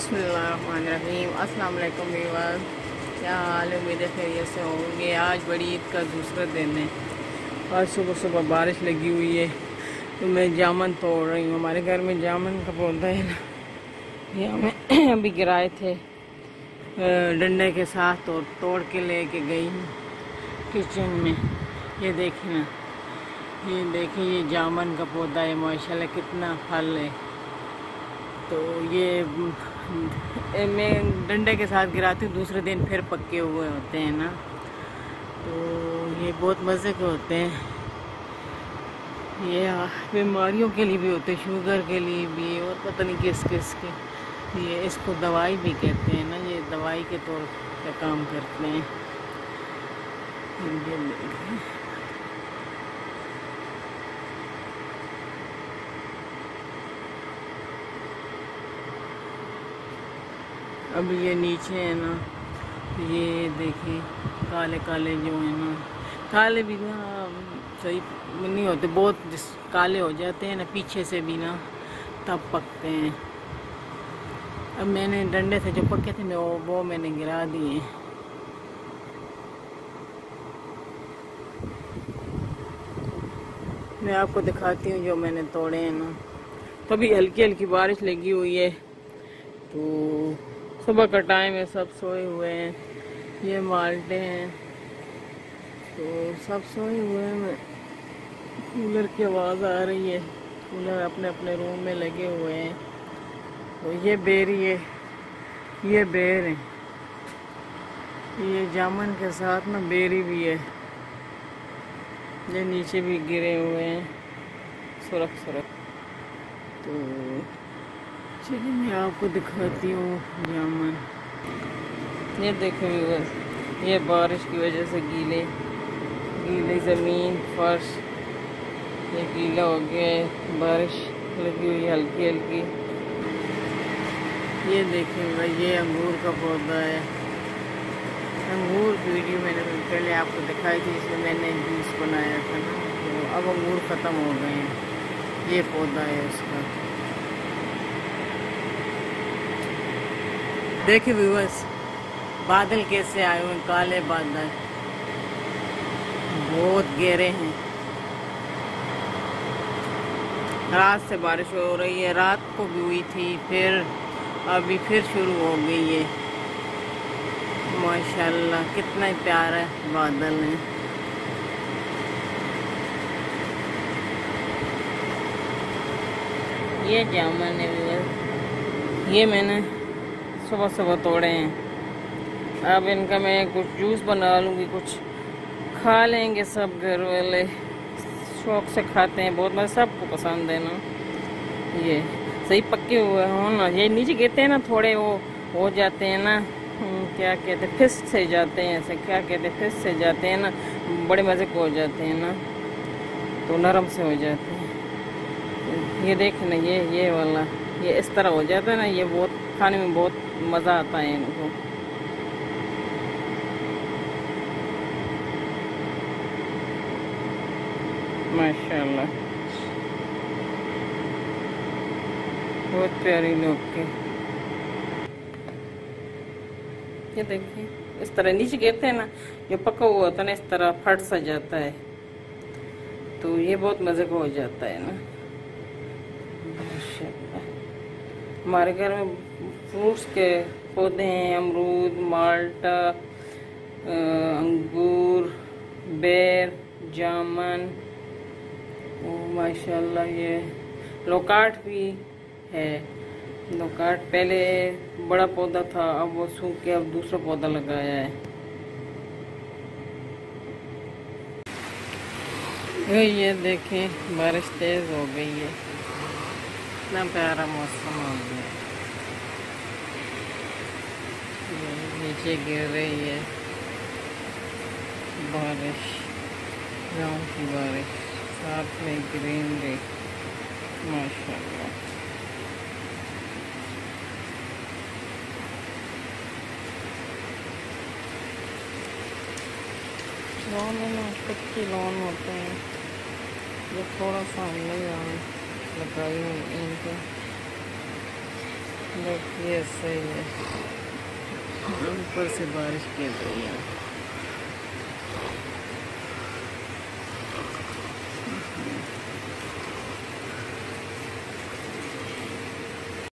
بسم اللہ الرحمن الرحیم السلام علیکم ویواز کیا حال ہے؟ امید خیریت سے ہوں گے۔ آج بڑی عید کا دوسرا دن ہے۔ آج صبح صبح بارش لگی ہوئی ہے۔ تو میں جامن توڑ رہی ہوں۔ ہمارے گھر میں جامن کا پودا ہے نا۔ یہ ہمیں ابھی گرائے تھے۔ ڈنڈے کے ساتھ تو توڑ کے لے کے گئی ہوں۔ کچن میں۔ یہ دیکھیں نا۔ یہ دیکھیں، یہ جامن کا پودا ہے۔ ماشاءاللہ کتنا پھل ہے۔ تو یہ میں ڈنڈے کے ساتھ گراتی ہوں، دوسرے دن پھر پکے ہوئے ہوتے ہیں نا۔ تو یہ بہت مزے کے ہوتے ہیں۔ یہ بیماریوں کے لیے بھی ہوتے ہیں، شوگر کے لیے بھی، اور پتہ نہیں کس کس کے۔ یہ اس کو دوائی بھی کہتے ہیں نا، یہ دوائی کے طور پہ کام کرتے ہیں۔ اب یہ نیچے ہے نا یہ دیکھیں، کالے کالے جو ہیں نا، کالے بھی نا صحیح نہیں ہوتے، بہت جس کالے ہو جاتے ہیں نا، پیچھے سے بھی نا تب پکتے ہیں۔ اب میں نے ڈنڈے سے جو پکے تھے میں وہ میں نے گرا دیے میں آپ کو دکھاتی ہوں جو میں نے توڑے ہیں نا۔ تو ابھی ہلکی ہلکی بارش لگی ہوئی ہے۔ تو صبح کا ٹائم ہے، سب سوئے ہوئے ہیں، یہ مالٹے ہیں۔ تو سب سوئے ہوئے ہیں کولر کی آواز آ رہی ہے۔ کولر اپنے اپنے روم میں لگے ہوئے ہیں۔ تو یہ بیری ہے یہ بیر ہے یہ جامن کے ساتھ نا بیری بھی ہے۔ یہ نیچے بھی گرے ہوئے ہیں۔ سرخ سرخ۔ تو چلیے میں آپ کو دکھاتی ہوں جامن یہ دیکھیں بس یہ بارش کی وجہ سے گیلے گیلے زمین فرش۔ یہ گیلا ہو گیا ہے بارش لگی ہوئی ہلکی ہلکی۔ یہ دیکھیں بھائی یہ انگور کا پودا ہے۔ انگور کی ویڈیو میں نے پہلے آپ کو دکھائی تھی جس میں میں نے جوس بنایا تھا نا تو اب انگور ختم ہو گئے ہیں۔ یہ پودا ہے اس کا۔ دیکھیں ویورس بادل کیسے آئے ہوئے کالے بادل۔ بہت گہرے ہیں۔ رات سے بارش ہو رہی ہے، رات کو بھی ہوئی تھی، پھر ابھی پھر شروع ہو گئی ہے۔ ماشاءاللہ، کتنا ہی پیارا بادل ہے۔ یہ جامن ہے یہ میں نے صبح صبح توڑے ہیں۔ اب ان کا میں کچھ جوس بنا لوں گی، کچھ کھا لیں گے سب گھر والے۔ شوق سے کھاتے ہیں بہت مزہ سب کو پسند ہے نا۔ یہ صحیح پکے ہوئے ہوں نا۔ یہ نیچے گرتے ہیں نا، تھوڑے وہ ہو جاتے ہیں نا۔ کیا کہتے ہیں پھس سے جاتے ہیں ایسے۔ کیا کہتے ہیں پھس سے جاتے ہیں نا۔ بڑے مزے کو ہو جاتے ہیں نا۔ تو نرم سے ہو جاتے ہیں۔ یہ دیکھ نا یہ یہ والا۔ یہ اس طرح ہو جاتا ہے نا، یہ بہت کھانے میں بہت مزہ آتا ہے ان کو۔ ماشاء اللہ بہت پیاری لوگ کے یہ دیکھیں، اس طرح نیچے گرتے ہیں نا، جو پکا ہوا ہوتا ہے نا، اس طرح پھٹ سا جاتا ہے۔ تو یہ بہت مزے کو ہو جاتا ہے نا۔ ہمارے گھر میں فروٹس کے پودے ہیں، امرود، مالٹا انگور، بیر، جامن ماشاءاللہ یہ لوکاٹ بھی ہے۔ لوکاٹ پہلے بڑا پودا تھا، اب وہ سوکھ کے اب دوسرا پودا لگایا ہے۔ یہ دیکھیں، بارش تیز ہو گئی ہے۔ اتنا پیارا موسم ہو گیا۔ نیچے گر رہی ہے۔ بارش، گاؤں کی بارش، ساتھ میں گرین ماشاء اللہ لون میں کچے لون ہوتے ہیں۔ جو تھوڑا سا ہم نے یہاں لگائی ہوئی ان کو۔ بس یہ صحیح ہے۔ اوپر سے بارش گر رہی ہے